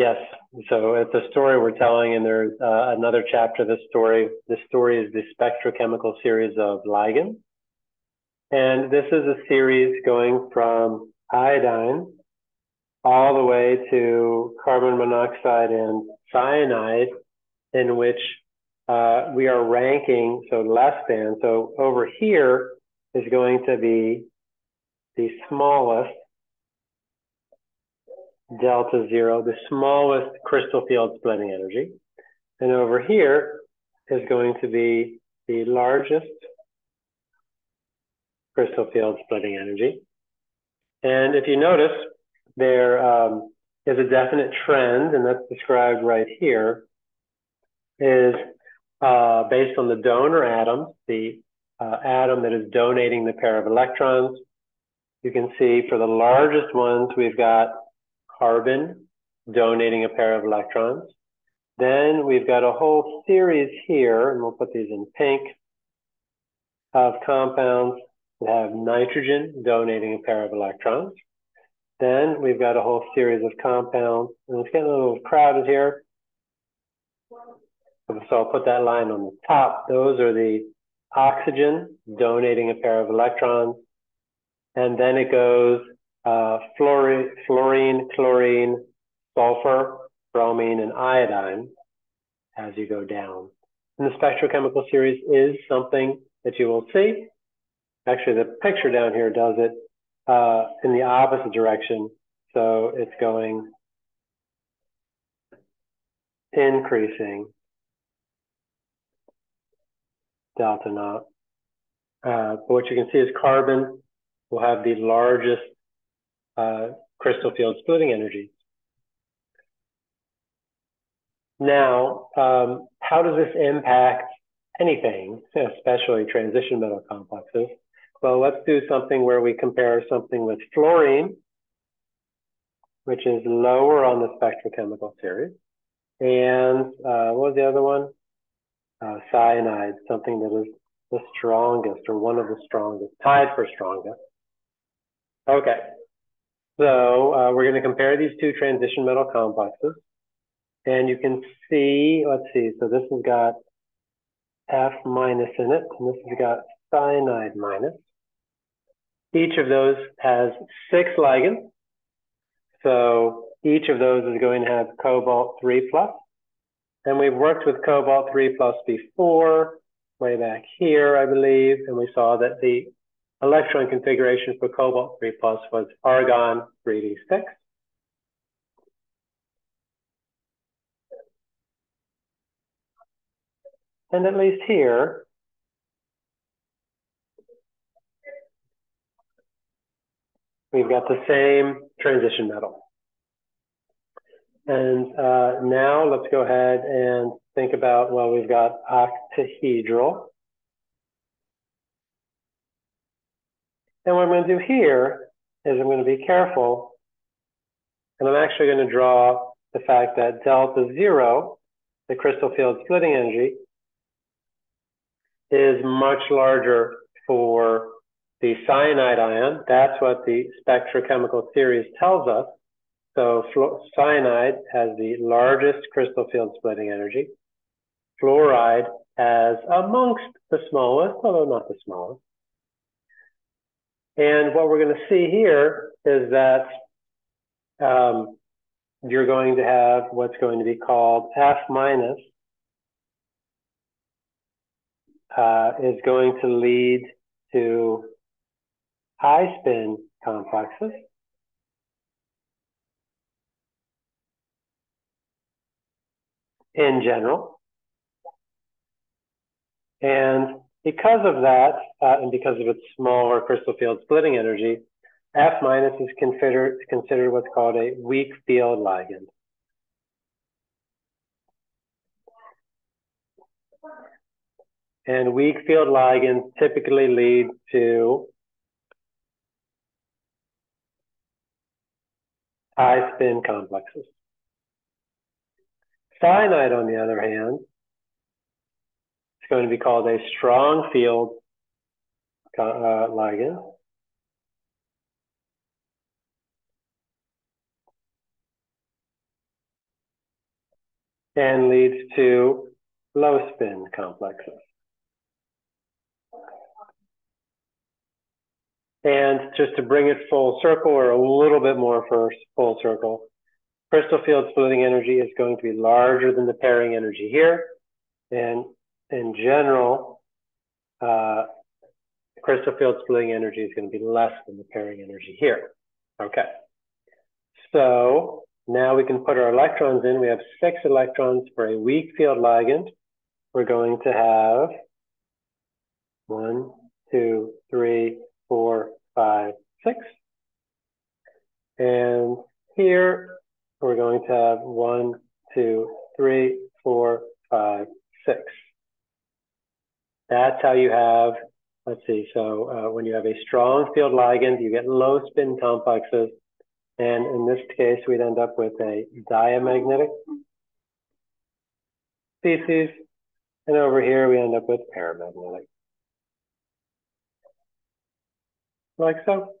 Yes. So it's a story we're telling, and there's uh, another chapter of this story. This story is the spectrochemical series of ligands. And this is a series going from iodine all the way to carbon monoxide and cyanide, in which uh, we are ranking, so less than. So over here is going to be the smallest delta zero, the smallest crystal field splitting energy. And over here is going to be the largest crystal field splitting energy. And if you notice, there um, is a definite trend, and that's described right here, is uh, based on the donor atom, the uh, atom that is donating the pair of electrons. You can see for the largest ones, we've got carbon donating a pair of electrons. Then we've got a whole series here, and we'll put these in pink, of compounds that have nitrogen donating a pair of electrons. Then we've got a whole series of compounds, and it's getting a little crowded here. So I'll put that line on the top. Those are the oxygen donating a pair of electrons. And then it goes uh, fluorine, fluorine, chlorine, sulfur, bromine, and iodine as you go down. And the spectrochemical series is something that you will see. Actually, the picture down here does it uh, in the opposite direction. So it's going increasing delta naught. Uh, but what you can see is carbon will have the largest uh, crystal field splitting energies. Now, um, how does this impact anything, especially transition metal complexes? Well, let's do something where we compare something with fluorine, which is lower on the spectrochemical series. And uh, what was the other one? Uh, cyanide, something that is the strongest or one of the strongest, tied for strongest. Okay, so uh, we're going to compare these two transition metal complexes. And you can see, let's see, so this has got F minus in it, and this has got cyanide minus. Each of those has six ligands. So each of those is going to have cobalt 3 plus. And we've worked with cobalt 3 plus before, way back here, I believe, and we saw that the electron configuration for cobalt 3 plus was argon 3d6. And at least here, we've got the same transition metal. And uh, now let's go ahead and think about, well, we've got octahedral. And what I'm going to do here is I'm going to be careful, and I'm actually going to draw the fact that delta zero, the crystal field splitting energy, is much larger for the cyanide ion. That's what the spectrochemical series tells us. So cyanide has the largest crystal field splitting energy. Fluoride has amongst the smallest, although not the smallest. And what we're going to see here is that um, you're going to have what's going to be called F minus uh, is going to lead to high spin complexes. in general. And because of that, uh, and because of its smaller crystal field splitting energy, F minus is considered, considered what's called a weak field ligand. And weak field ligands typically lead to high spin complexes. Cyanide, on the other hand, going to be called a strong field uh, ligand. and leads to low spin complexes. And just to bring it full circle or a little bit more for full circle, crystal field splitting energy is going to be larger than the pairing energy here. And in general, uh, crystal field splitting energy is going to be less than the pairing energy here. Okay. So now we can put our electrons in. We have six electrons for a weak field ligand. We're going to have one, two, three, four, five, six. And here we're going to have one, two, three, four, five, six. That's how you have, let's see, so uh, when you have a strong field ligand, you get low spin complexes. And in this case, we'd end up with a diamagnetic species. And over here, we end up with paramagnetic. Like so.